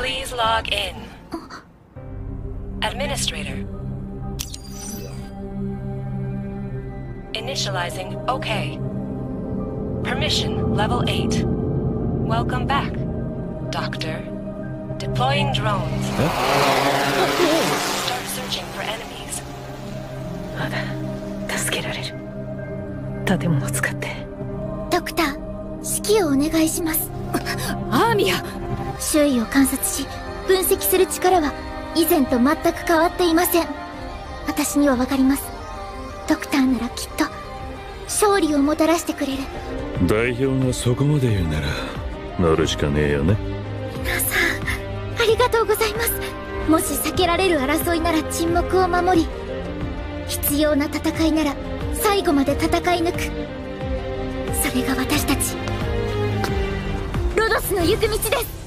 Please log in. Administrator. Initializing OK. Permission level 8. Welcome back, Doctor. Deploying drones. Start searching for enemies. まだ助けられる建物を使ってドクター指揮をお願いしますアーミア 周囲を観察し分析する力は以前と全く変わっていません。私にはわかります。ドクターならきっと勝利をもたらしてくれる。代表がそこまで言うなら乗るしかねえよね。皆さんありがとうございます。もし避けられる争いなら沈黙を守り必要な戦いなら最後まで戦い抜く。それが私たちロドスの行く道です